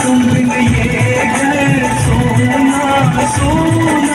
कुमे घर सोना सोन।